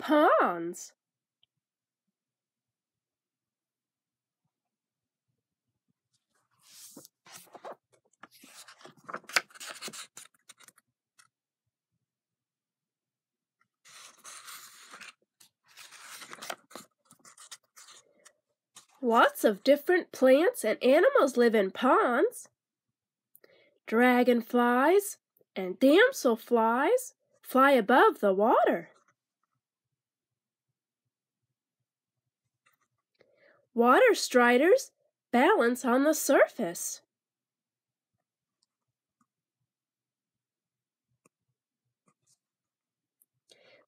ponds. Lots of different plants and animals live in ponds. Dragonflies and damselflies fly above the water. Water striders balance on the surface.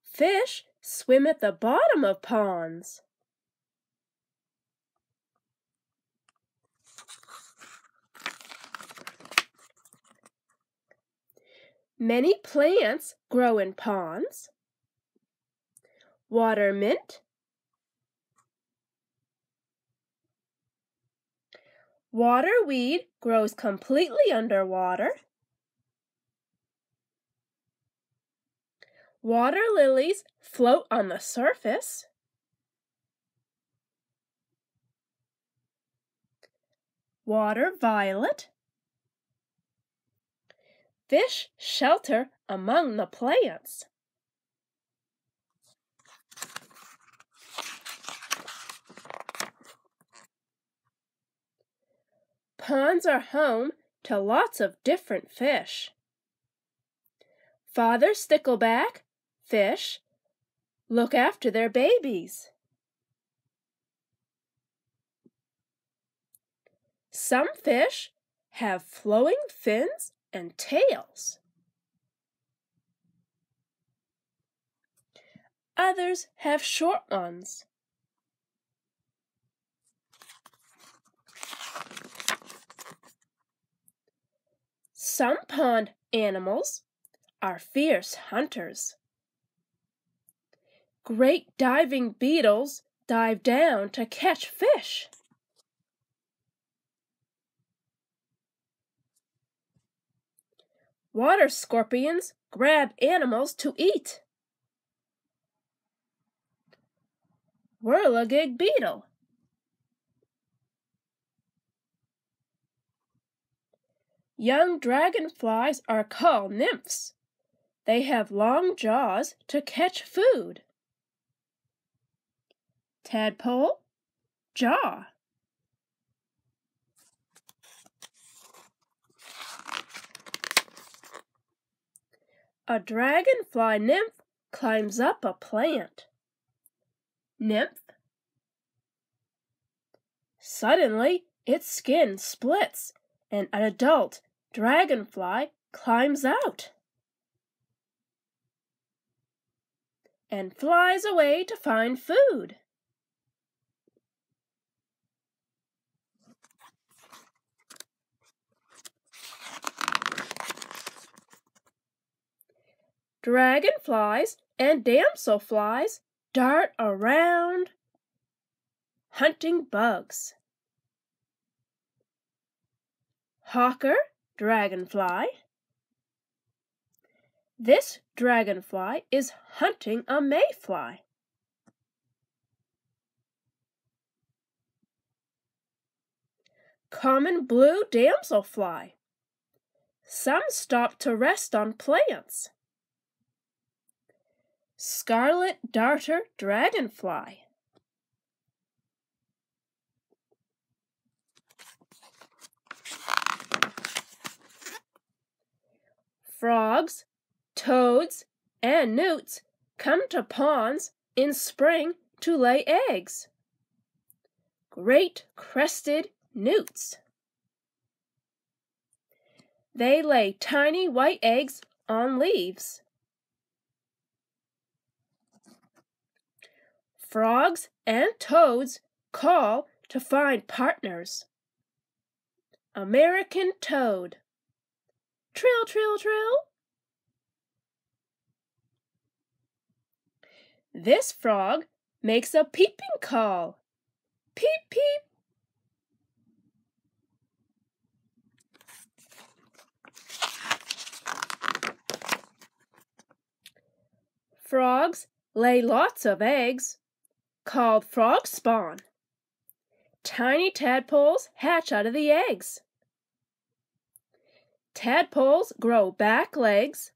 Fish swim at the bottom of ponds. Many plants grow in ponds. Water mint, Waterweed grows completely underwater. Water lilies float on the surface. Water violet Fish shelter among the plants. Ponds are home to lots of different fish. Father stickleback fish look after their babies. Some fish have flowing fins and tails. Others have short ones. Some pond animals are fierce hunters. Great diving beetles dive down to catch fish. Water scorpions grab animals to eat. Whirligig beetle. Young dragonflies are called nymphs. They have long jaws to catch food. Tadpole, jaw. A dragonfly nymph climbs up a plant. Nymph. Suddenly, its skin splits and an adult dragonfly climbs out and flies away to find food. Dragonflies and damselflies dart around hunting bugs. Hawker dragonfly. This dragonfly is hunting a mayfly. Common blue damselfly. Some stop to rest on plants. Scarlet darter dragonfly. Frogs, toads, and newts come to ponds in spring to lay eggs. Great crested newts. They lay tiny white eggs on leaves. Frogs and toads call to find partners. American toad. Trill, trill, trill. This frog makes a peeping call. Peep, peep. Frogs lay lots of eggs, called frog spawn. Tiny tadpoles hatch out of the eggs. Tadpoles grow back legs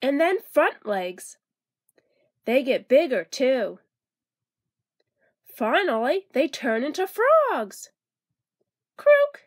and then front legs. They get bigger, too. Finally, they turn into frogs. Croak!